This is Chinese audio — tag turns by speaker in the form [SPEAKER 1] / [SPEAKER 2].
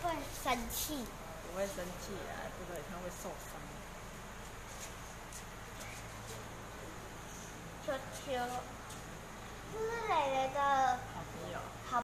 [SPEAKER 1] 不会生气。
[SPEAKER 2] 不会生气啊不对他会受伤。